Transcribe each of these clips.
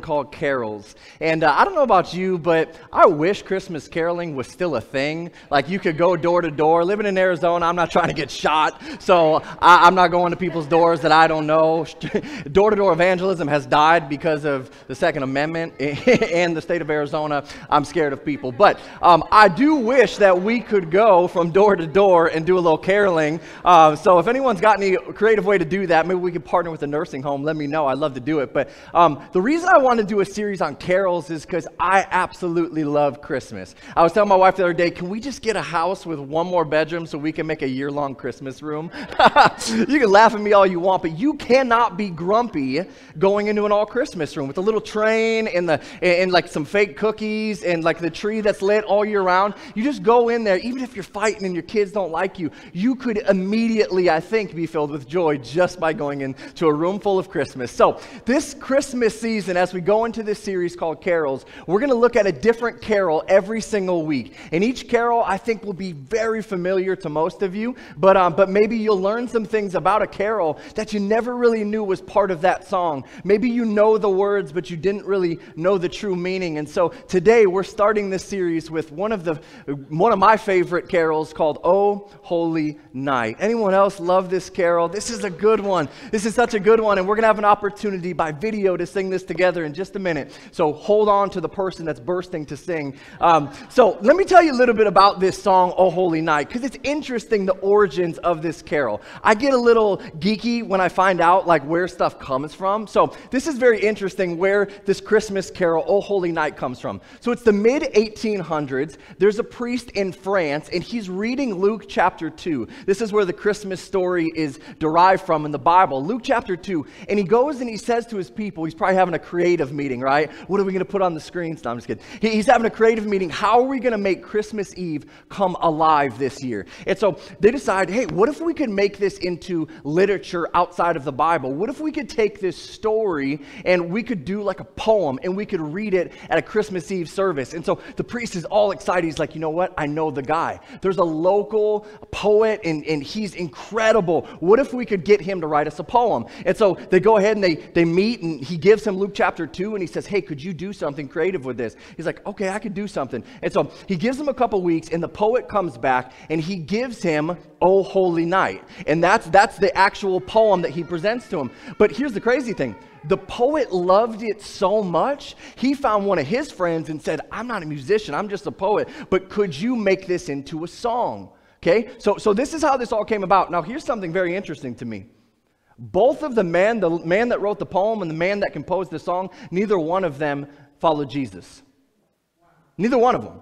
called carols. And uh, I don't know about you, but I wish Christmas caroling was still a thing. Like you could go door to door. Living in Arizona, I'm not trying to get shot, so I, am not going to people's doors that I don't know. door to door evangelism has died because of the Second Amendment and the state of Arizona. I'm scared of people. But um, I do wish that we could go from door to door and do a little caroling. Uh, so if anyone's got any creative way to do that, maybe we could partner with a nursing home. Let me know. I'd love to do it. But um, the reason I want to do a series on carols is because I absolutely love Christmas. I was telling my wife the other day, can we just get a house with one more bedroom so we can make a year long Christmas room? you can laugh at me all you want, but you cannot be grumpy going into an all Christmas room with a little train and, the, and like some fake cookies and like the tree that's lit all year round. You just go in there, even if you're fighting and your kids don't like you, you could immediately, I think, be filled with joy just by going into a room full of Christmas. So, this Christmas season, as we go into this series called Carols, we're going to look at a different carol every single week. And each carol, I think, will be very familiar to most of you, but, um, but maybe you'll learn some things about a carol that you never really knew was part of that song. Maybe you know the words, but you didn't really know the true meaning. And so today we're starting this series with one of the one of my favorite carols called "Oh Holy Night." Anyone else love this carol? This is a good one. This is such a good one, and we're gonna have an opportunity by video to sing this together in just a minute. So hold on to the person that's bursting to sing. Um, so let me tell you a little bit about this song, Oh Holy Night, because it's interesting the origins of this carol. I get a little geeky when I find out like where stuff comes from. So this is very interesting where this Christmas carol, Oh Holy Night, comes from. So it's the mid 1800s. There's a priest in France, and he's reading Luke chapter 2. This is where the Christmas story is derived from in the Bible. Luke chapter 2. And he goes and he says to his people, he's probably having a creative meeting, right? What are we going to put on the screens? No, I'm just kidding. he's having a creative meeting. How are we going to make Christmas Eve come alive this year? And so they decide, hey, what if we could make this into literature outside of the Bible? What if we could take this story and we could do like a poem and we could read it at a Christmas Eve service? And so the priest is all excited. He's like, you know what? I know the guy. There's a local poet and, and he's incredible. What if we could get him to write us a poem? And so they go ahead and they, they meet and he gives him Luke chapter 2 and he says, hey, could you do something creative with this? He's like, okay, I could do something. And so he gives him a couple weeks and the poet comes back and he gives him Oh Holy Night. And that's, that's the actual poem that he presents to him. But here's the crazy thing the poet loved it so much, he found one of his friends and said, I'm not a musician, I'm just a poet, but could you make this into a song? Okay, so, so this is how this all came about. Now, here's something very interesting to me. Both of the man, the man that wrote the poem and the man that composed the song, neither one of them followed Jesus. Neither one of them.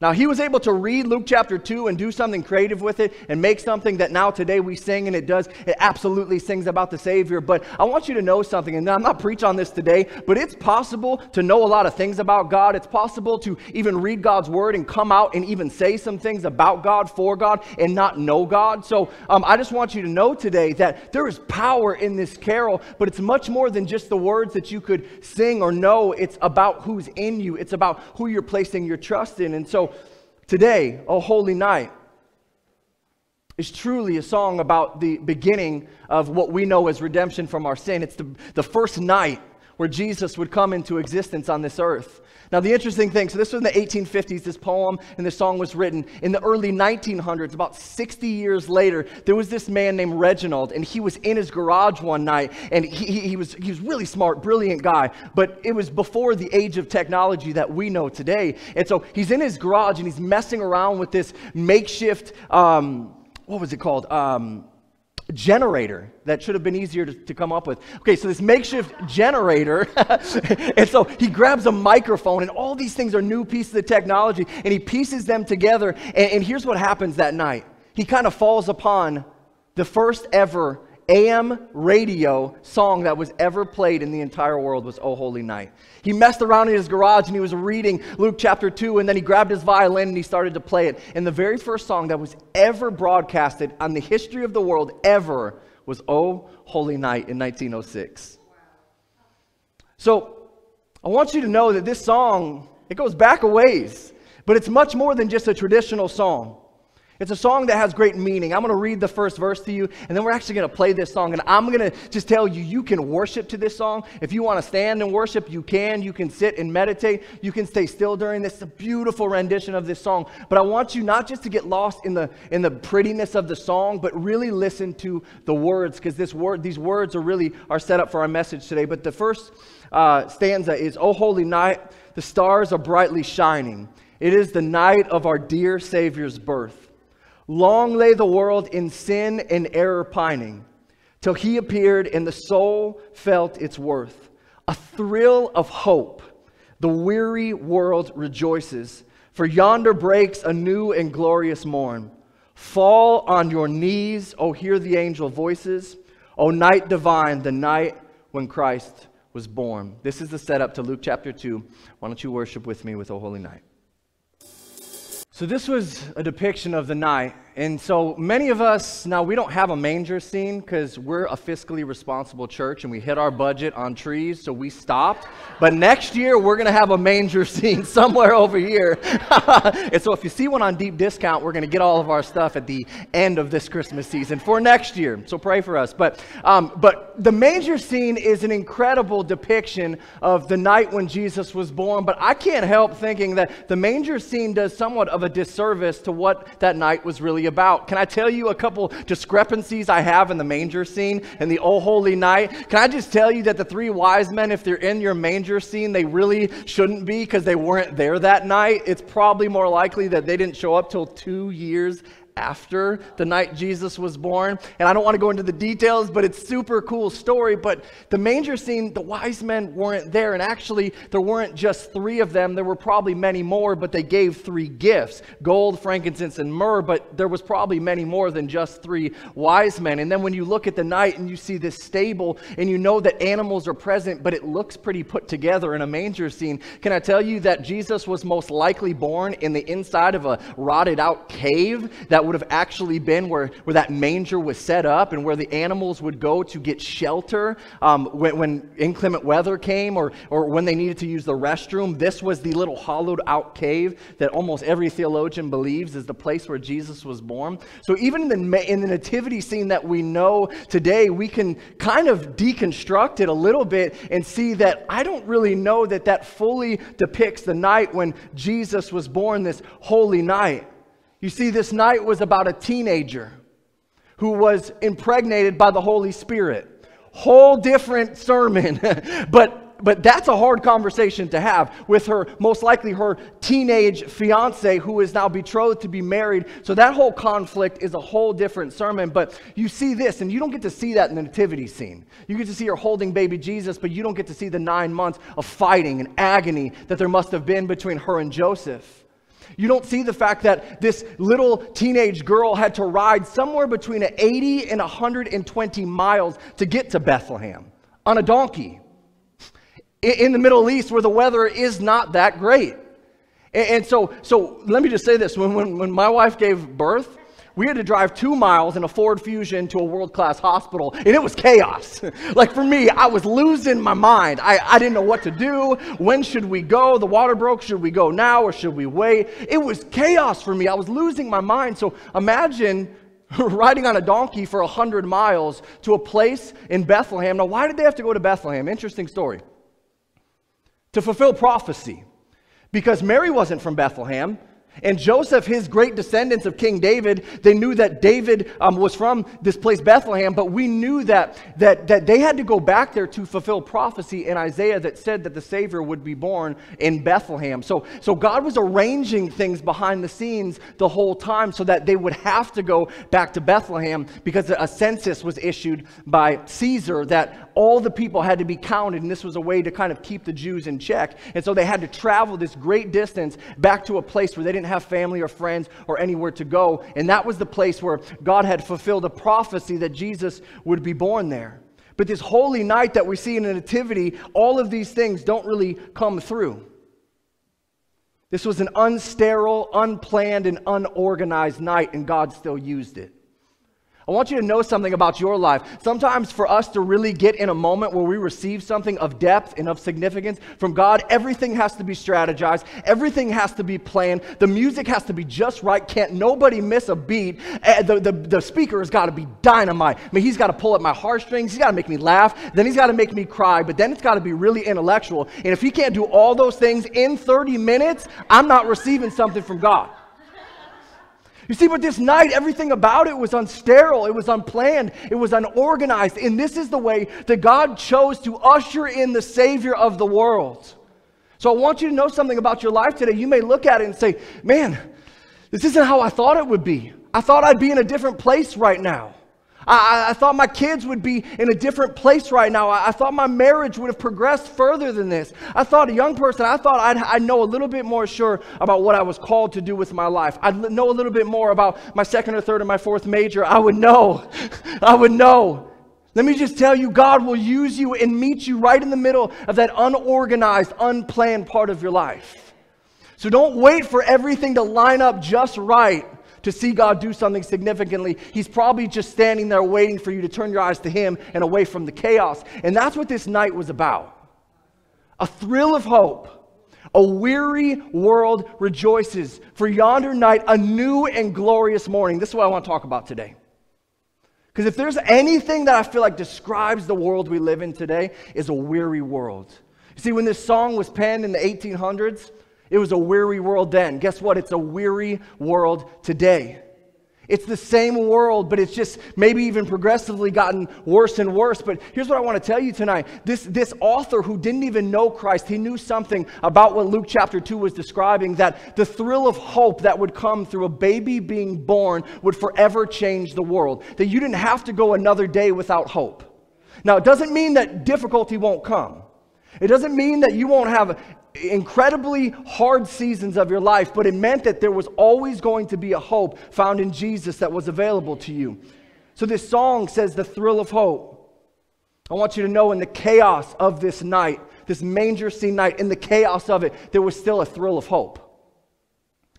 Now, he was able to read Luke chapter 2 and do something creative with it and make something that now today we sing and it does. It absolutely sings about the Savior. But I want you to know something, and I'm not preaching on this today, but it's possible to know a lot of things about God. It's possible to even read God's word and come out and even say some things about God, for God, and not know God. So um, I just want you to know today that there is power in this carol, but it's much more than just the words that you could sing or know. It's about who's in you, it's about who you're placing your trust in. And so Today, O Holy Night, is truly a song about the beginning of what we know as redemption from our sin. It's the, the first night where Jesus would come into existence on this earth. Now, the interesting thing so, this was in the 1850s, this poem and this song was written. In the early 1900s, about 60 years later, there was this man named Reginald, and he was in his garage one night, and he, he, was, he was really smart, brilliant guy, but it was before the age of technology that we know today. And so he's in his garage and he's messing around with this makeshift, um, what was it called? Um, generator that should have been easier to, to, come up with. Okay, so this makeshift generator, and so he grabs a microphone, and all these things are new pieces of technology, and he pieces them together. And, and here's what happens that night he kind of falls upon the first ever AM radio song that was ever played in the entire world was Oh Holy Night. He messed around in his garage and he was reading Luke chapter 2, and then he grabbed his violin and he started to play it. And the very first song that was ever broadcasted on the history of the world ever was Oh Holy Night in 1906. So I want you to know that this song, it goes back a ways, but it's much more than just a traditional song. It's a song that has great meaning. I'm going to read the first verse to you, and then we're actually going to play this song. And I'm going to just tell you, you can worship to this song. If you want to stand and worship, you can. You can sit and meditate. You can stay still during this. It's a beautiful rendition of this song. But I want you not just to get lost in the, in the prettiness of the song, but really listen to the words, because this word, these words are really are set up for our message today. But the first uh, stanza is, O holy night, the stars are brightly shining. It is the night of our dear Savior's birth. Long lay the world in sin and error pining, till he appeared and the soul felt its worth. A thrill of hope, the weary world rejoices, for yonder breaks a new and glorious morn. Fall on your knees, O hear the angel voices, O night divine, the night when Christ was born. This is the setup to Luke chapter 2. Why don't you worship with me with O Holy Night? So, this was a depiction of the night. And so, many of us, now we don't have a manger scene because we're a fiscally responsible church and we hit our budget on trees, so we stopped. But next year, we're going to have a manger scene somewhere over here. and so, if you see one on deep discount, we're going to get all of our stuff at the end of this Christmas season for next year. So, pray for us. But, um, but the manger scene is an incredible depiction of the night when Jesus was born. But I can't help thinking that the manger scene does somewhat of a disservice to what that night was really about. Can I tell you a couple discrepancies I have in the manger scene and the Oh Holy Night? Can I just tell you that the three wise men, if they're in your manger scene, they really shouldn't be because they weren't there that night? It's probably more likely that they didn't show up till two years after the night Jesus was born. And I don't want to go into the details, but it's super cool story. But the manger scene, the wise men weren't there. And actually, there weren't just three of them. There were probably many more, but they gave three gifts gold, frankincense, and myrrh. But there was probably many more than just three wise men. And then when you look at the night and you see this stable and you know that animals are present, but it looks pretty put together in a manger scene, can I tell you that Jesus was most likely born in the inside of a rotted out cave that would have actually been where, where that manger was set up and where the animals would go to get shelter um, when, when inclement weather came or, or when they needed to use the restroom. This was the little hollowed out cave that almost every theologian believes is the place where Jesus was born. So even in the, in the nativity scene that we know today, we can kind of deconstruct it a little bit and see that I don't really know that that fully depicts the night when Jesus was born, this holy night. You see, this night was about a teenager who was impregnated by the Holy Spirit. Whole different sermon, but but that's a hard conversation to have with her, most likely her teenage fiance who is now betrothed to be married. So that whole conflict is a whole different sermon. But you see this, and you don't get to see that in the nativity scene. You get to see her holding baby Jesus, but you don't get to see the nine months of fighting and agony that there must have been between her and Joseph. You don't see the fact that this little teenage girl had to ride somewhere between 80 and 120 miles to get to Bethlehem on a donkey in the Middle East where the weather is not that great. And so, so let me just say this when, when, when my wife gave birth, we had to drive two miles in a Ford Fusion to a world class hospital, and it was chaos. like for me, I was losing my mind. I, I didn't know what to do. When should we go? The water broke. Should we go now or should we wait? It was chaos for me. I was losing my mind. So imagine riding on a donkey for 100 miles to a place in Bethlehem. Now, why did they have to go to Bethlehem? Interesting story. To fulfill prophecy. Because Mary wasn't from Bethlehem. And Joseph, his great descendants of King David, they knew that David um, was from this place, Bethlehem, but we knew that, that, that they had to go back there to fulfill prophecy in Isaiah that said that the Savior would be born in Bethlehem. So, so God was arranging things behind the scenes the whole time so that they would have to go back to Bethlehem because a census was issued by Caesar that all the people had to be counted, and this was a way to kind of keep the Jews in check. And so they had to travel this great distance back to a place where they didn't have family or friends or anywhere to go. And that was the place where God had fulfilled a prophecy that Jesus would be born there. But this holy night that we see in the Nativity, all of these things don't really come through. This was an unsterile, unplanned, and unorganized night, and God still used it. I want you to know something about your life. Sometimes, for us to really get in a moment where we receive something of depth and of significance from God, everything has to be strategized, everything has to be planned, the music has to be just right. Can't nobody miss a beat. Eh, the, the, the speaker has got to be dynamite. I mean, he's got to pull at my heartstrings, he's got to make me laugh, then he's got to make me cry, but then it's got to be really intellectual. And if he can't do all those things in 30 minutes, I'm not receiving something from God. You see, but this night, everything about it was unsterile, it was unplanned, it was unorganized. And this is the way that God chose to usher in the Savior of the world. So I want you to know something about your life today. You may look at it and say, man, this isn't how I thought it would be. I thought I'd be in a different place right now. I, I, thought my kids would be in a different place right now. I, I, thought my marriage would have progressed further than this. I thought a young person, I thought I'd, I'd know a little bit more sure about what I was called to do with my life. I'd know a little bit more about my second or third or my fourth major. I would know. I would know. Let me just tell you, God will use you and meet you right in the middle of that unorganized, unplanned part of your life. So don't wait for everything to line up just right to see God do something significantly. He's probably just standing there waiting for you to turn your eyes to Him and away from the chaos. And that's what this night was about a thrill of hope. A weary world rejoices for yonder night, a new and glorious morning. This is what I want to talk about today. Because if there's anything that I feel like describes the world we live in today, is a weary world. You see, when this song was penned in the 1800s, it was a weary world then. Guess what? It's a weary world today. It's the same world, but it's just maybe even progressively gotten worse and worse. But here's what I want to tell you tonight. This, this author who didn't even know Christ, he knew something about what Luke chapter 2 was describing that the thrill of hope that would come through a baby being born would forever change the world. That you didn't have to go another day without hope. Now, it doesn't mean that difficulty won't come. It doesn't mean that you won't have incredibly hard seasons of your life, but it meant that there was always going to be a hope found in Jesus that was available to you. So this song says the thrill of hope. I want you to know in the chaos of this night, this manger scene night, in the chaos of it, there was still a thrill of hope.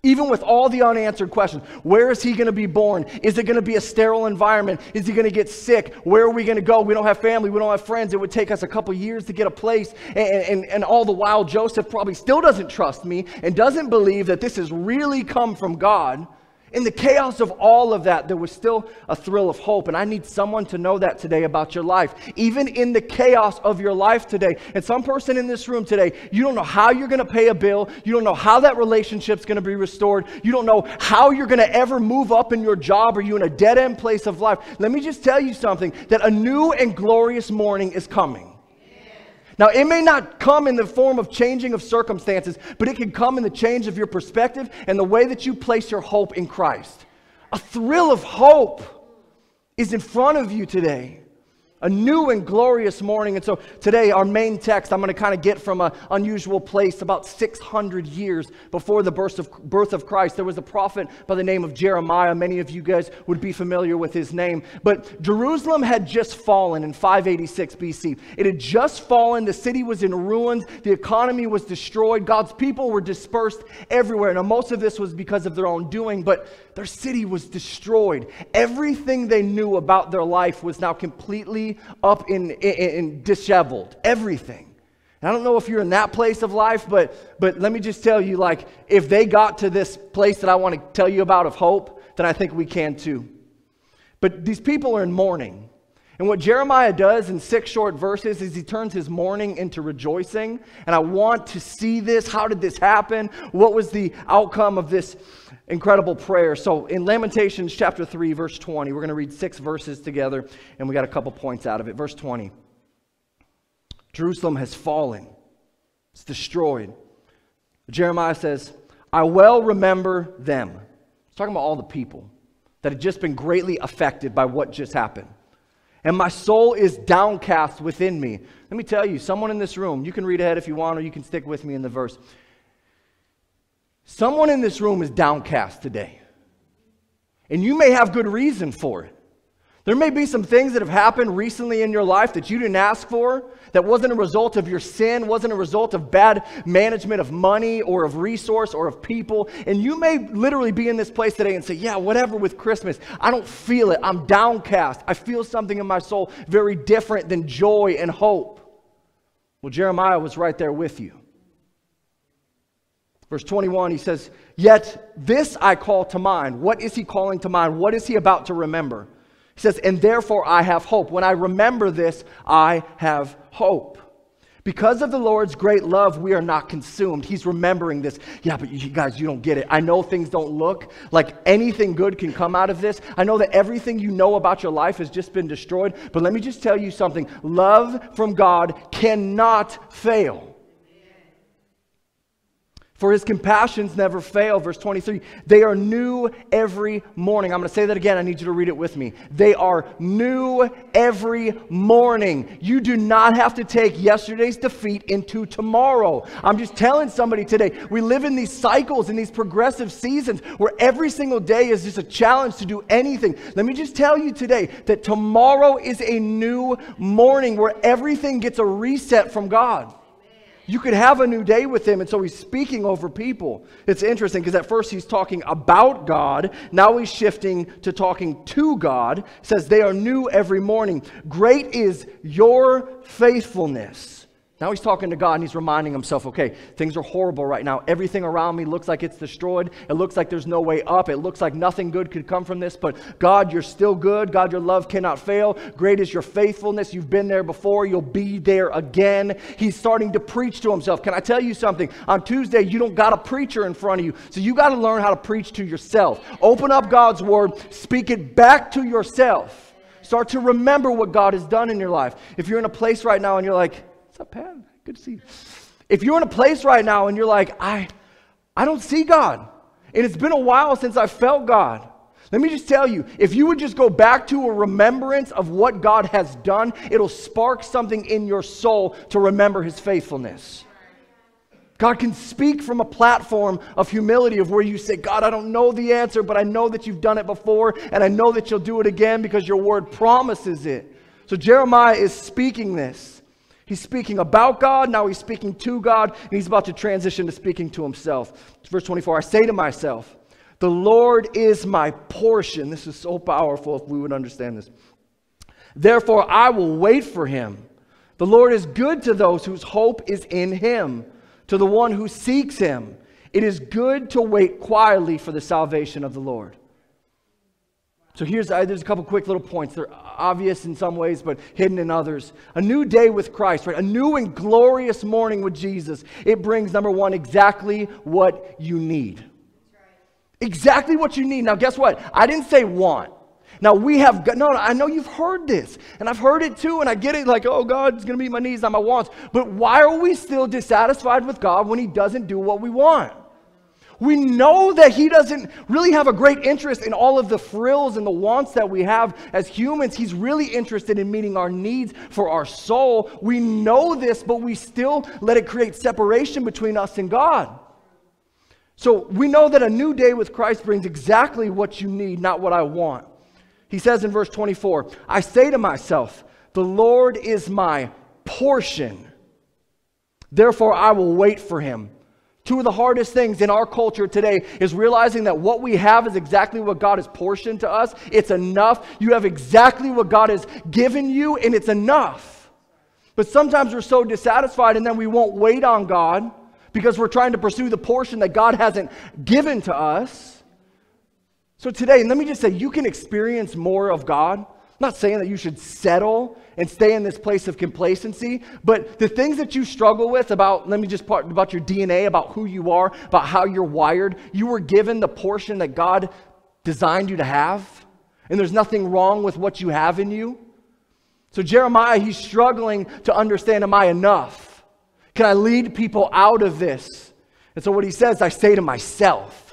Even with all the unanswered questions, where is he going to be born? Is it going to be a sterile environment? Is he going to get sick? Where are we going to go? We don't have family. We don't have friends. It would take us a couple years to get a place. And, and, and all the while, Joseph probably still doesn't trust me and doesn't believe that this has really come from God. In the chaos of all of that, there was still a thrill of hope. And I need someone to know that today about your life. Even in the chaos of your life today. And some person in this room today, you don't know how you're going to pay a bill. You don't know how that relationship's going to be restored. You don't know how you're going to ever move up in your job. Are you in a dead end place of life? Let me just tell you something that a new and glorious morning is coming. Now, it may not come in the form of changing of circumstances, but it can come in the change of your perspective and the way that you place your hope in Christ. A thrill of hope is in front of you today a new and glorious morning. And so today, our main text, I'm going to kind of get from an unusual place about 600 years before the birth of, birth of Christ. There was a prophet by the name of Jeremiah. Many of you guys would be familiar with his name. But Jerusalem had just fallen in 586 BC. It had just fallen. The city was in ruins. The economy was destroyed. God's people were dispersed everywhere. Now, most of this was because of their own doing, but their city was destroyed. Everything they knew about their life was now completely up in, in, in disheveled. Everything. And I don't know if you're in that place of life, but, but let me just tell you like, if they got to this place that I want to tell you about of hope, then I think we can too. But these people are in mourning. And what Jeremiah does in six short verses is he turns his mourning into rejoicing. And I want to see this. How did this happen? What was the outcome of this incredible prayer? So in Lamentations chapter 3, verse 20, we're going to read six verses together, and we got a couple points out of it. Verse 20 Jerusalem has fallen, it's destroyed. Jeremiah says, I well remember them. He's talking about all the people that had just been greatly affected by what just happened and my soul is downcast within me. Let me tell you, someone in this room, you can read ahead if you want, or you can stick with me in the verse. Someone in this room is downcast today. And you may have good reason for it. There may be some things that have happened recently in your life that you didn't ask for, that wasn't a result of your sin, wasn't a result of bad management of money or of resource or of people. And you may literally be in this place today and say, Yeah, whatever with Christmas. I don't feel it. I'm downcast. I feel something in my soul very different than joy and hope. Well, Jeremiah was right there with you. Verse 21, he says, Yet this I call to mind. What is he calling to mind? What is he about to remember? He says, And therefore I have hope. When I remember this, I have hope. Because of the Lord's great love, we are not consumed. He's remembering this. Yeah, but you guys, you don't get it. I know things don't look like anything good can come out of this. I know that everything you know about your life has just been destroyed. But let me just tell you something love from God cannot fail. For his compassions never fail. Verse 23 they are new every morning. I'm going to say that again. I need you to read it with me. They are new every morning. You do not have to take yesterday's defeat into tomorrow. I'm just telling somebody today we live in these cycles and these progressive seasons where every single day is just a challenge to do anything. Let me just tell you today that tomorrow is a new morning where everything gets a reset from God. You could have a new day with him, and so he's speaking over people. It's interesting because at first he's talking about God. Now he's shifting to talking to God. Says, They are new every morning. Great is your faithfulness. Now he's talking to God and he's reminding himself, okay, things are horrible right now. Everything around me looks like it's destroyed. It looks like there's no way up. It looks like nothing good could come from this. But God, you're still good. God, your love cannot fail. Great is your faithfulness. You've been there before. You'll be there again. He's starting to preach to himself. Can I tell you something? On Tuesday, you don't got a preacher in front of you. So you got to learn how to preach to yourself. Open up God's word, speak it back to yourself. Start to remember what God has done in your life. If you're in a place right now and you're like, up, Pat? Good to see you. If you're in a place right now and you're like, I, I don't see God, and it's been a while since I felt God. Let me just tell you, if you would just go back to a remembrance of what God has done, it'll spark something in your soul to remember his faithfulness. God can speak from a platform of humility of where you say, God, I don't know the answer, but I know that you've done it before, and I know that you'll do it again because your word promises it. So Jeremiah is speaking this. He's speaking about God, now he's speaking to God, and he's about to transition to speaking to himself. Verse 24 I say to myself, The Lord is my portion. This is so powerful if we would understand this. Therefore, I will wait for him. The Lord is good to those whose hope is in him, to the one who seeks him. It is good to wait quietly for the salvation of the Lord. So here's uh, there's a couple quick little points. They're obvious in some ways, but hidden in others. A new day with Christ, right? A new and glorious morning with Jesus. It brings number one exactly what you need. Exactly what you need. Now, guess what? I didn't say want. Now we have no, no, I know you've heard this, and I've heard it too, and I get it like, oh, God's gonna be my needs, not my wants. But why are we still dissatisfied with God when He doesn't do what we want? We know that He doesn't really have a great interest in all of the frills and the wants that we have as humans. He's really interested in meeting our needs for our soul. We know this, but we still let it create separation between us and God. So we know that a new day with Christ brings exactly what you need, not what I want. He says in verse 24, I say to myself, The Lord is my portion. Therefore, I will wait for him. Two of the hardest things in our culture today is realizing that what we have is exactly what God has portioned to us. It's enough. You have exactly what God has given you, and it's enough. But sometimes we're so dissatisfied, and then we won't wait on God because we're trying to pursue the portion that God hasn't given to us. So today, let me just say, you can experience more of God not saying that you should settle and stay in this place of complacency, but the things that you struggle with about, let me just part about your DNA, about who you are, about how you're wired, you were given the portion that God designed you to have, and there's nothing wrong with what you have in you. So Jeremiah, he's struggling to understand, am I enough? Can I lead people out of this? And so what he says, I say to myself,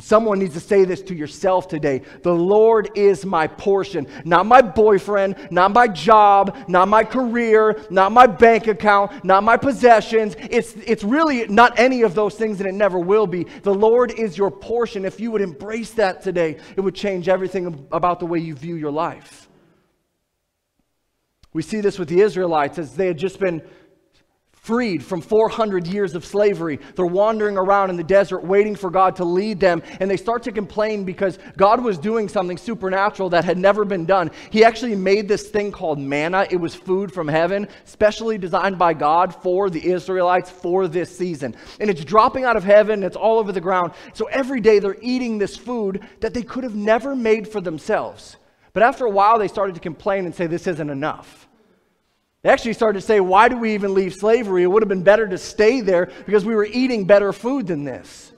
Someone needs to say this to yourself today. The Lord is my portion, not my boyfriend, not my job, not my career, not my bank account, not my possessions. It's, it's really not any of those things, and it never will be. The Lord is your portion. If you would embrace that today, it would change everything about the way you view your life. We see this with the Israelites as they had just been freed from 400 years of slavery. They're wandering around in the desert waiting for God to lead them, and they start to complain because God was doing something supernatural that had never been done. He actually made this thing called manna. It was food from heaven, specially designed by God for the Israelites for this season. And it's dropping out of heaven, it's all over the ground. So every day they're eating this food that they could have never made for themselves. But after a while, they started to complain and say, This isn't enough. They actually started to say, why do we even leave slavery? It would have been better to stay there because we were eating better food than this.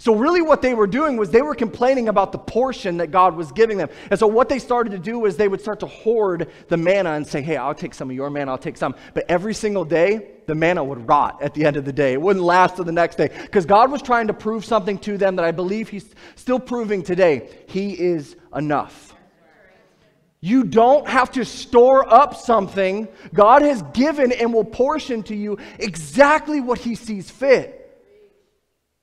So, really, what they were doing was they were complaining about the portion that God was giving them. And so, what they started to do was they would start to hoard the manna and say, Hey, I'll take some of your manna, I'll take some. But every single day, the manna would rot at the end of the day. It wouldn't last to the next day because God was trying to prove something to them that I believe He's still proving today. He is enough. You don't have to store up something. God has given and will portion to you exactly what He sees fit.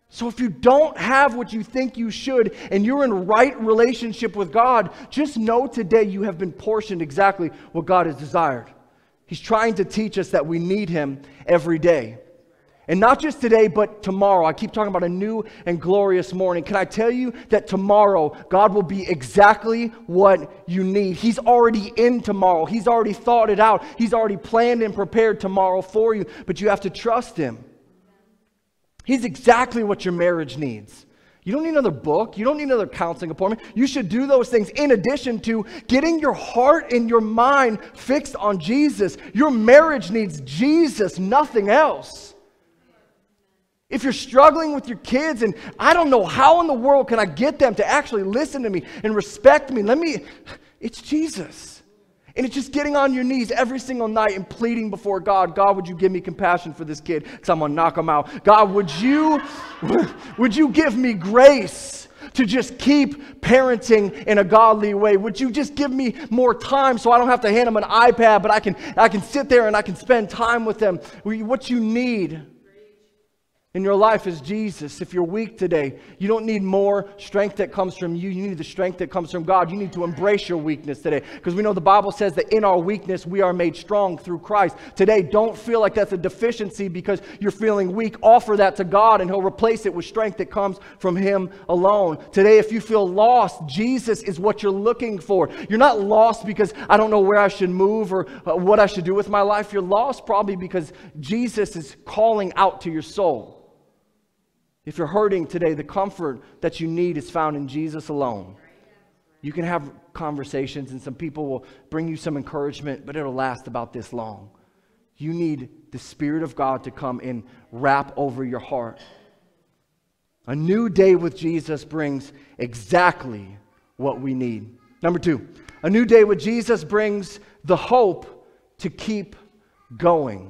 So if you don't have what you think you should and you're in right relationship with God, just know today you have been portioned exactly what God has desired. He's trying to teach us that we need Him every day. And not just today, but tomorrow. I keep talking about a new and glorious morning. Can I tell you that tomorrow God will be exactly what you need? He's already in tomorrow. He's already thought it out. He's already planned and prepared tomorrow for you, but you have to trust Him. He's exactly what your marriage needs. You don't need another book. You don't need another counseling appointment. You should do those things in addition to getting your heart and your mind fixed on Jesus. Your marriage needs Jesus, nothing else. If you're struggling with your kids and I don't know how in the world can I get them to actually listen to me and respect me, let me, it's Jesus. And it's just getting on your knees every single night and pleading before God, God, would you give me compassion for this kid? Because I'm going to knock him out. God, would you, would you give me grace to just keep parenting in a godly way? Would you just give me more time so I don't have to hand them an iPad, but I can, I can sit there and I can spend time with them? What you need in your life is Jesus. If you're weak today, you don't need more strength that comes from you. You need the strength that comes from God. You need to embrace your weakness today because we know the Bible says that in our weakness we are made strong through Christ. Today, don't feel like that's a deficiency because you're feeling weak. Offer that to God and He'll replace it with strength that comes from Him alone. Today, if you feel lost, Jesus is what you're looking for. You're not lost because I don't know where I should move or uh, what I should do with my life. You're lost probably because Jesus is calling out to your soul. If you're hurting today, the comfort that you need is found in Jesus alone. You can have conversations, and some people will bring you some encouragement, but it'll last about this long. You need the Spirit of God to come and wrap over your heart. A new day with Jesus brings exactly what we need. Number two, a new day with Jesus brings the hope to keep going.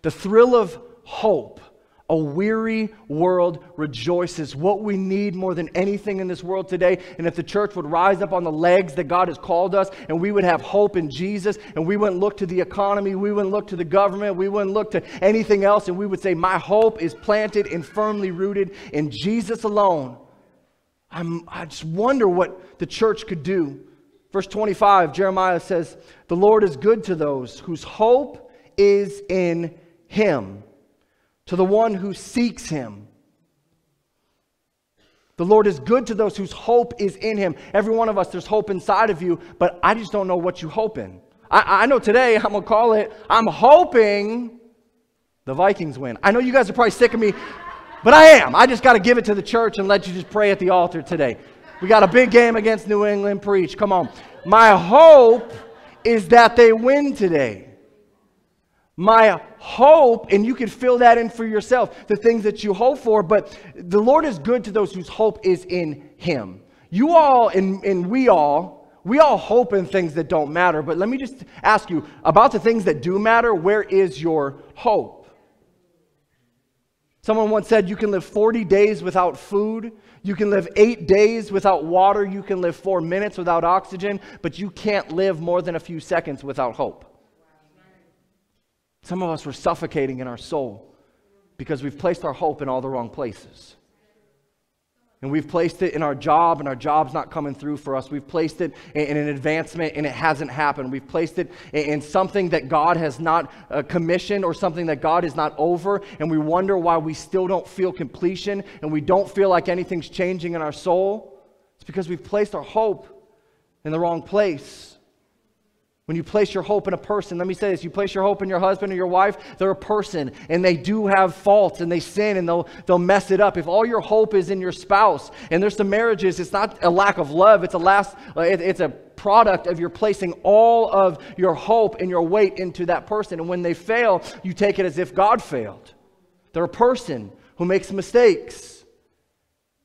The thrill of hope a weary world rejoices. What we need more than anything in this world today, and if the church would rise up on the legs that God has called us, and we would have hope in Jesus, and we wouldn't look to the economy, we wouldn't look to the government, we wouldn't look to anything else, and we would say, My hope is planted and firmly rooted in Jesus alone. I'm, I just wonder what the church could do. Verse 25, Jeremiah says, The Lord is good to those whose hope is in Him to the one who seeks him. The Lord is good to those whose hope is in him. Every one of us, there's hope inside of you, but I just don't know what you hope in. I, I know today, I'm going to call it, I'm hoping the Vikings win. I know you guys are probably sick of me, but I am. I just got to give it to the church and let you just pray at the altar today. We got a big game against New England. Preach. Come on. My hope is that they win today. My hope, and you can fill that in for yourself, the things that you hope for, but the Lord is good to those whose hope is in Him. You all, and, and we all, we all hope in things that don't matter, but let me just ask you about the things that do matter, where is your hope? Someone once said you can live 40 days without food, you can live eight days without water, you can live four minutes without oxygen, but you can't live more than a few seconds without hope. Some of us were suffocating in our soul because we've placed our hope in all the wrong places. And we've placed it in our job, and our job's not coming through for us. We've placed it in an advancement, and it hasn't happened. We've placed it in something that God has not uh, commissioned or something that God is not over, and we wonder why we still don't feel completion and we don't feel like anything's changing in our soul. It's because we've placed our hope in the wrong place. When you place your hope in a person, let me say this you place your hope in your husband or your wife, they're a person and they do have faults and they sin and they'll, they'll mess it up. If all your hope is in your spouse, and there's some marriages, it's not a lack of love, it's a, last, uh, it's a product of your placing all of your hope and your weight into that person. And when they fail, you take it as if God failed. They're a person who makes mistakes.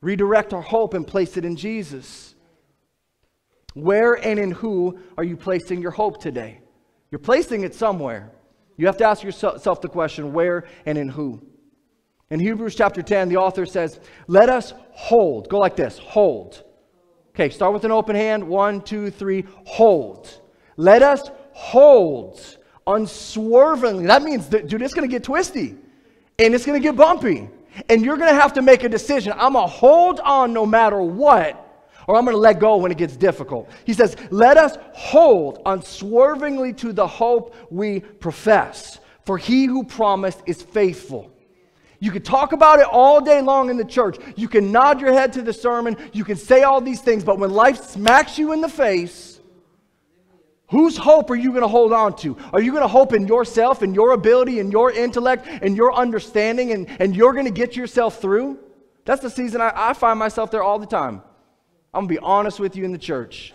Redirect our hope and place it in Jesus. Where and in who are you placing your hope today? You're placing it somewhere. You have to ask yourself the question where and in who? In Hebrews chapter 10, the author says, Let us hold. Go like this hold. Okay, start with an open hand. One, two, three, hold. Let us hold unswervingly. That means, that, dude, it's going to get twisty and it's going to get bumpy. And you're going to have to make a decision. I'm going to hold on no matter what or I'm going to let go when it gets difficult. He says, Let us hold unswervingly to the hope we profess, for he who promised is faithful. You can talk about it all day long in the church. You can nod your head to the sermon. You can say all these things, but when life smacks you in the face, whose hope are you going to hold on to? Are you going to hope in yourself and your ability and your intellect and your understanding and, and you're going to get yourself through? That's the season I, I find myself there all the time. I'm going to be honest with you in the church.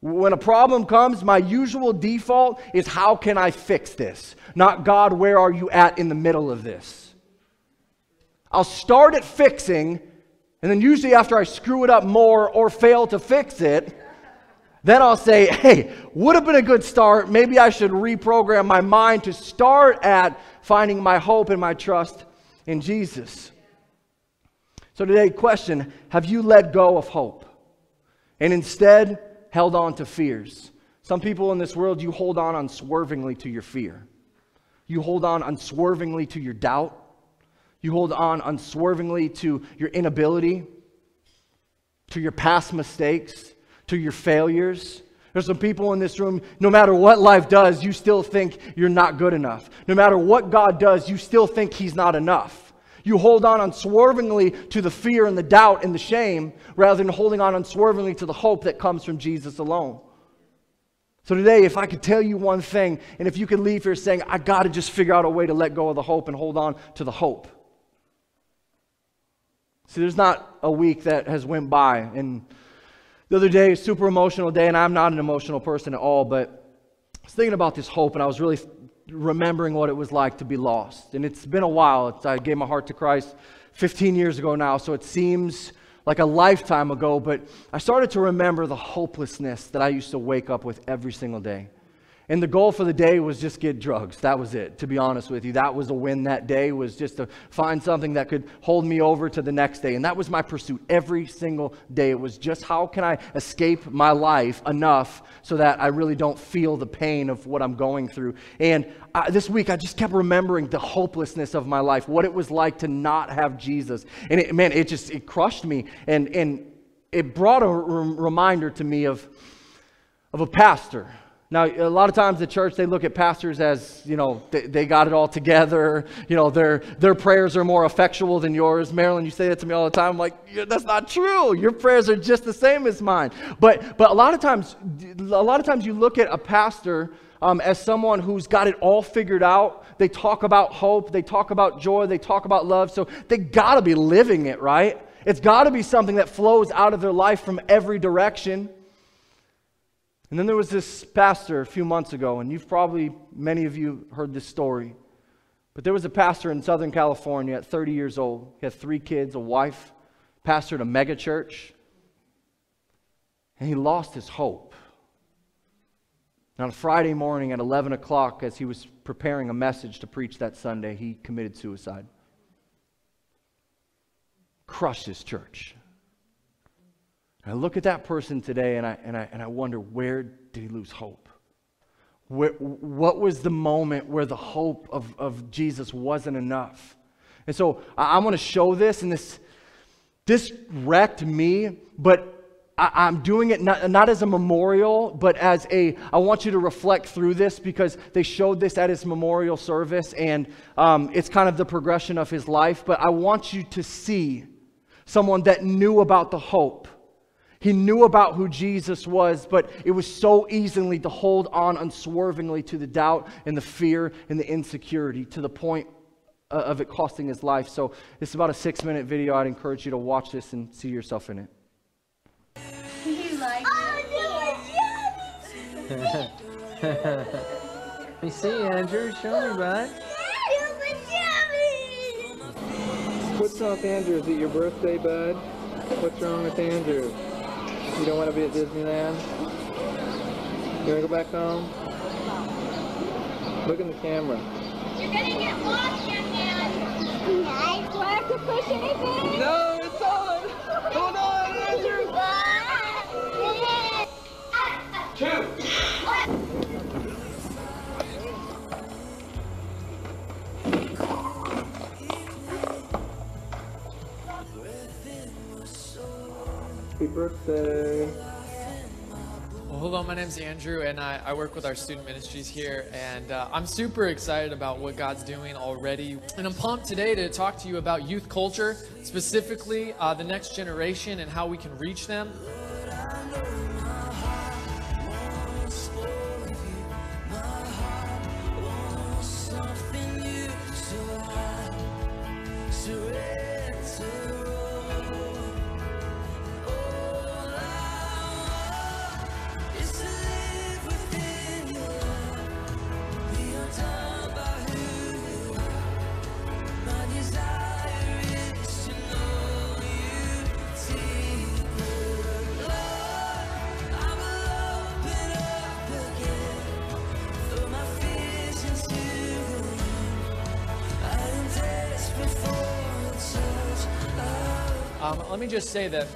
When a problem comes, my usual default is how can I fix this? Not God, where are you at in the middle of this? I'll start at fixing, and then usually after I screw it up more or fail to fix it, then I'll say, hey, would have been a good start. Maybe I should reprogram my mind to start at finding my hope and my trust in Jesus. So today, question Have you let go of hope? And instead held on to fears. Some people in this world, you hold on unswervingly to your fear. You hold on unswervingly to your doubt. You hold on unswervingly to your inability, to your past mistakes, to your failures. There's some people in this room, no matter what life does, you still think you're not good enough. No matter what God does, you still think He's not enough. You hold on unswervingly to the fear and the doubt and the shame rather than holding on unswervingly to the hope that comes from Jesus alone. So today, if I could tell you one thing, and if you could leave here saying, I got to just figure out a way to let go of the hope and hold on to the hope. See, there's not a week that has went by, and the other day, super emotional day, and I'm not an emotional person at all, but I was thinking about this hope, and I was really remembering what it was like to be lost. And it's been a while. It's, I gave my heart to Christ 15 years ago now, so it seems like a lifetime ago, but I started to remember the hopelessness that I used to wake up with every single day. And the goal for the day was just get drugs. That was it, to be honest with you. That was a win that day, was just to find something that could hold me over to the next day. And that was my pursuit every single day. It was just how can I escape my life enough so that I really don't feel the pain of what I'm going through. And I, this week, I just kept remembering the hopelessness of my life, what it was like to not have Jesus. And it, man, it just, it crushed me. And, and it brought a reminder to me of, of a pastor now, a lot of times the church, they look at pastors as, you know, they, they, got it all together. You know, their, their prayers are more effectual than yours. Marilyn, you say that to me all the time. I'm like, yeah, that's not true. Your prayers are just the same as mine. But, but a lot of times, a lot of times you look at a pastor um, as someone who's got it all figured out. They talk about hope. They talk about joy. They talk about love. So they got to be living it, right? It's got to be something that flows out of their life from every direction. And then there was this pastor a few months ago, and you've probably, many of you, heard this story. But there was a pastor in Southern California at 30 years old. He had three kids, a wife, pastored a megachurch, and he lost his hope. And on Friday morning at 11 o'clock, as he was preparing a message to preach that Sunday, he committed suicide. Crushed his church. I look at that person today and I, and I, and I wonder where did he lose hope? Where, what was the moment where the hope of, of Jesus wasn't enough? And so I, I want to show this, and this, this wrecked me, but I, am doing it not, not as a memorial, but as a, I want you to reflect through this because they showed this at his memorial service, and um, it's kind of the progression of his life. But I want you to see someone that knew about the hope he knew about who Jesus was, but it was so easily to hold on unswervingly to the doubt and the fear and the insecurity to the point uh, of it costing his life. So, it's about a six minute video. I'd encourage you to watch this and see yourself in it. You like you see, Andrew, show me, bud. What's up, Andrew? Is it your birthday, bud? What's wrong with Andrew? You don't want to be at Disneyland? You want to go back home? Look in the camera. You're going to get lost, young man. Nice. Do I have to push anything? No, birthday. Well, hello, my name's Andrew, and I, I work with our student ministries here. And uh, I'm super excited about what God's doing already. And I'm pumped today to talk to you about youth culture, specifically uh, the next generation and how we can reach them. Me just say that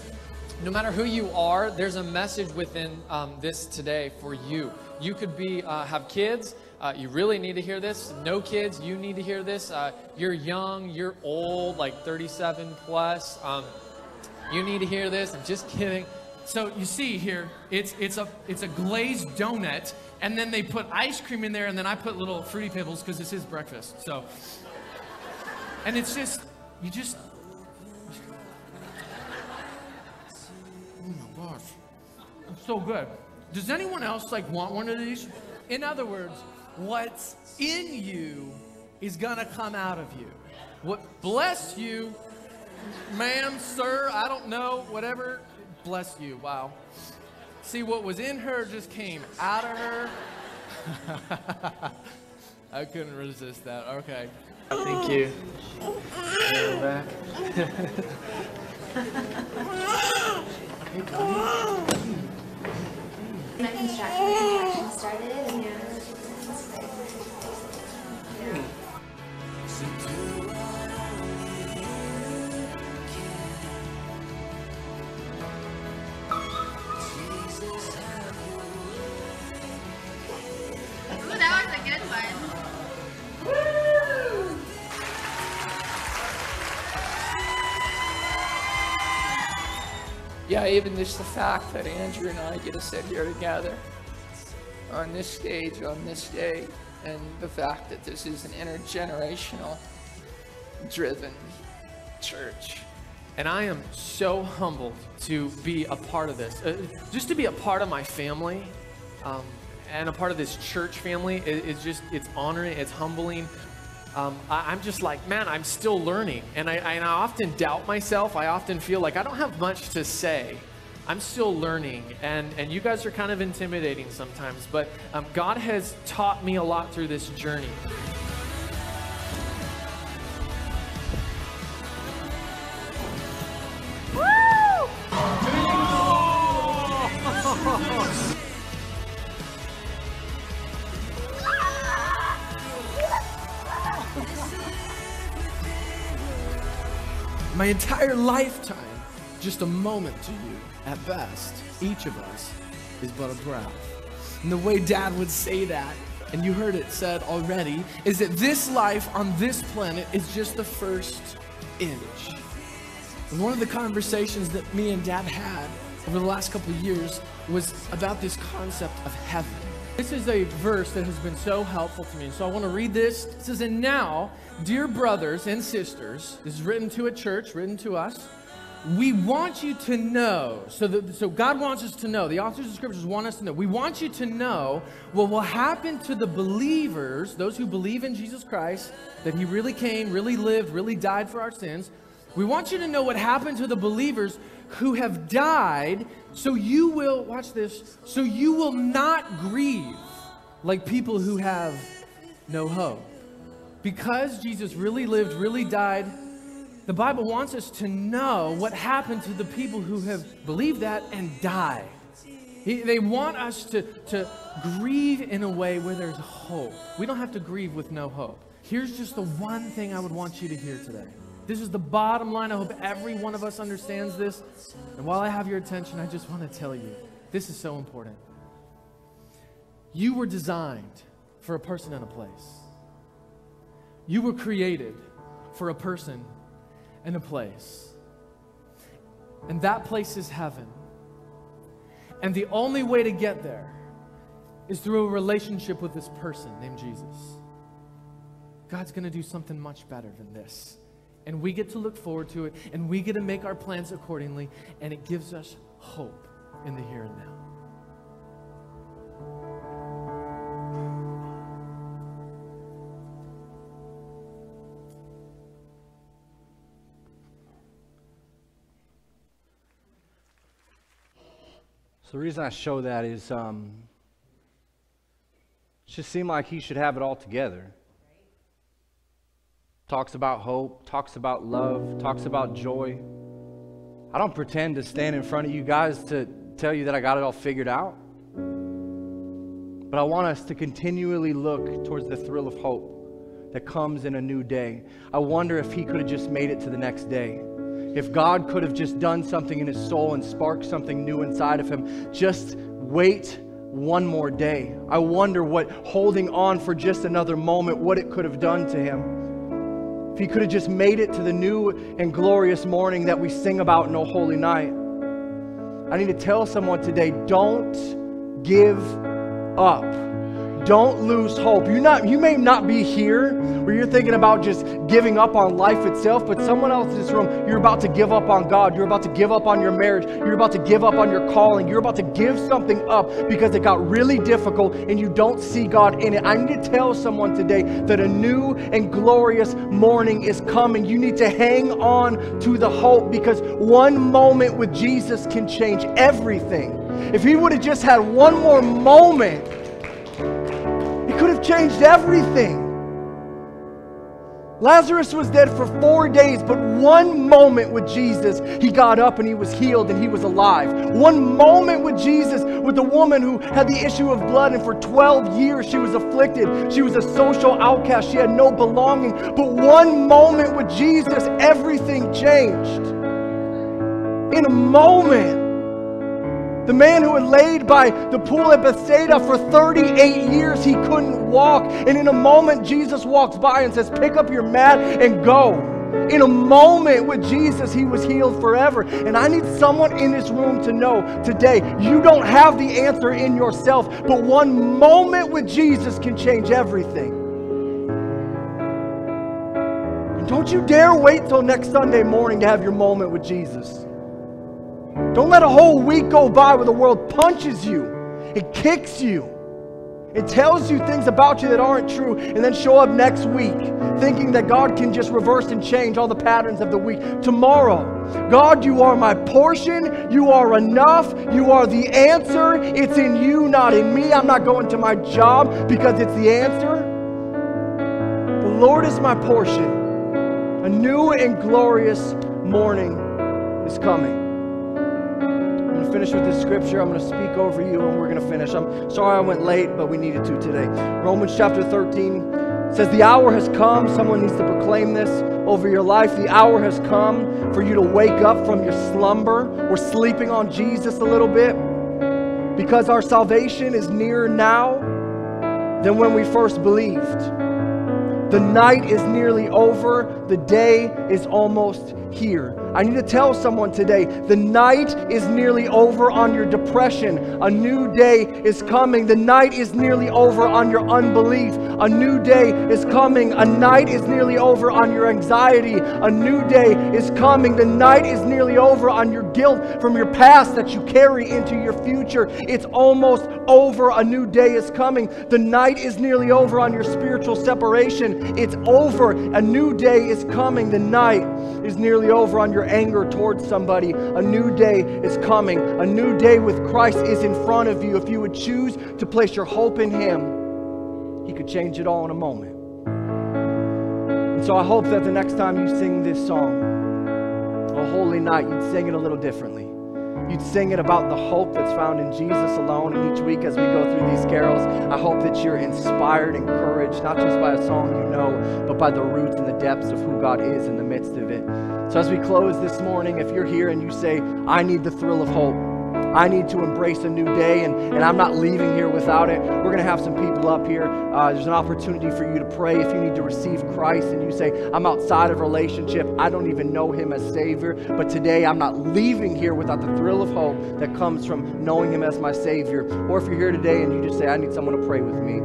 no matter who you are, there's a message within um, this today for you. You could be uh, have kids. Uh, you really need to hear this. No kids, you need to hear this. Uh, you're young, you're old, like 37 plus. Um, you need to hear this. I'm just kidding. So you see here, it's it's a it's a glazed donut, and then they put ice cream in there, and then I put little fruity pebbles because this is breakfast. So, and it's just you just. Gosh, it's so good. Does anyone else like want one of these? In other words, what's in you is gonna come out of you. What bless you, ma'am, sir, I don't know, whatever. Bless you. Wow. See, what was in her just came out of her. I couldn't resist that. Okay. Thank you. My construction, started and yeah. Yeah, even just the fact that Andrew and I get to sit here together on this stage on this day, and the fact that this is an intergenerational driven church. And I am so humbled to be a part of this. Uh, just to be a part of my family um, and a part of this church family is, is just, it's honoring, it's humbling. Um, I, I'm just like, man, I'm still learning. And I, and I often doubt myself. I often feel like I don't have much to say. I'm still learning, and, and you guys are kind of intimidating sometimes, but um, God has taught me a lot through this journey. Entire lifetime, just a moment to you at best. Each of us is but a breath. And the way dad would say that, and you heard it said already, is that this life on this planet is just the first inch. And one of the conversations that me and dad had over the last couple years was about this concept of heaven. This is a verse that has been so helpful to me. So I want to read this. It says, And now, dear brothers and sisters, this is written to a church, written to us. We want you to know, so, that, so God wants us to know, the authors of scriptures want us to know. We want you to know what will happen to the believers, those who believe in Jesus Christ, that He really came, really lived, really died for our sins. We want you to know what happened to the believers who have died, so you will, watch this, so you will not grieve like people who have no hope. Because Jesus really lived, really died, the Bible wants us to know what happened to the people who have believed that and died. He- They want us to, to grieve in a way where there's hope. We don't have to grieve with no hope. Here's just the one thing I would want you to hear today. This is the bottom line. I hope every one of us understands this. And while I have your attention, I just want to tell you this is so important. You were designed for a person and a place. You were created for a person and a place. And that place is heaven. And the only way to get there is through a relationship with this person named Jesus. God's going to do something much better than this. And we get to look forward to it, and we get to make our plans accordingly, and it gives us hope in the here and now. So the reason I show that is um, it just seemed like he should have it all together. Talks about hope, talks about love, talks about joy. I don't pretend to stand in front of you guys to tell you that I got it all figured out. But I want us to continually look towards the thrill of hope that comes in a new day. I wonder if he could have just made it to the next day. If God could have just done something in his soul and sparked something new inside of him, just wait one more day. I wonder what holding on for just another moment, what it could have done to him. If he could have just made it to the new and glorious morning that we sing about in O Holy Night. I need to tell someone today don't give up. Don't lose hope. You not you may not be here where you're thinking about just giving up on life itself, but someone else in this room, you're about to give up on God. You're about to give up on your marriage. You're about to give up on your calling. You're about to give something up because it got really difficult and you don't see God in it. I need to tell someone today that a new and glorious morning is coming. You need to hang on to the hope because one moment with Jesus can change everything. If he would have just had one more moment, have changed everything. Lazarus was dead for four days, but one moment with Jesus, he got up and he was healed and he was alive. One moment with Jesus, with the woman who had the issue of blood, and for 12 years she was afflicted. She was a social outcast, she had no belonging. But one moment with Jesus, everything changed. In a moment, the man who had laid by the pool at Bethsaida for 38 years, he couldn't walk. And in a moment, Jesus walks by and says, Pick up your mat and go. In a moment with Jesus, he was healed forever. And I need someone in this room to know today you don't have the answer in yourself, but one moment with Jesus can change everything. And don't you dare wait till next Sunday morning to have your moment with Jesus. Don't let a whole week go by where the world punches you, it kicks you, it tells you things about you that aren't true, and then show up next week thinking that God can just reverse and change all the patterns of the week. Tomorrow, God, you are my portion. You are enough. You are the answer. It's in you, not in me. I'm not going to my job because it's the answer. The Lord is my portion. A new and glorious morning is coming. Finish with this scripture. I'm going to speak over you and we're going to finish. I'm sorry I went late, but we needed to today. Romans chapter 13, says the hour has come. Someone needs to proclaim this over your life. The hour has come for you to wake up from your slumber. We're sleeping on Jesus a little bit because our salvation is nearer now than when we first believed. The night is nearly over, the day is almost here. I need to tell someone today the night is nearly over on your depression. A new day is coming. The night is nearly over on your unbelief. A new day is coming. A night is nearly over on your anxiety. A new day is coming. The night is nearly over on your guilt from your past that you carry into your future. It's almost over. A new day is coming. The night is nearly over on your spiritual separation. It's over. A new day is coming. The night is nearly over on your anger towards somebody. A new day is coming. A new day with Christ is in front of you. If you would choose to place your hope in Him, He could change it all in a moment. And so I hope that the next time you sing this song, O Holy Night, you'd sing it a little differently. You'd sing it about the hope that's found in Jesus alone. And each week as we go through these carols, I hope that you're inspired, and encouraged, not just by a song you know, but by the roots and the depths of who God is in the midst of it. So as we close this morning, if you're here and you say, I need the thrill of hope, I need to embrace a new day, and, and I'm not leaving here without it. We're going to have some people up here. Uh, there's an opportunity for you to pray if you need to receive Christ and you say, I'm outside of relationship. I don't even know Him as Savior. But today, I'm not leaving here without the thrill of hope that comes from knowing Him as my Savior. Or if you're here today and you just say, I need someone to pray with me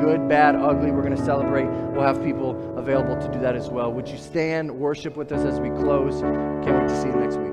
good, bad, ugly. We're going to celebrate. We'll have people available to do that as well. Would you stand, worship with us as we close? Can't wait to see you next week.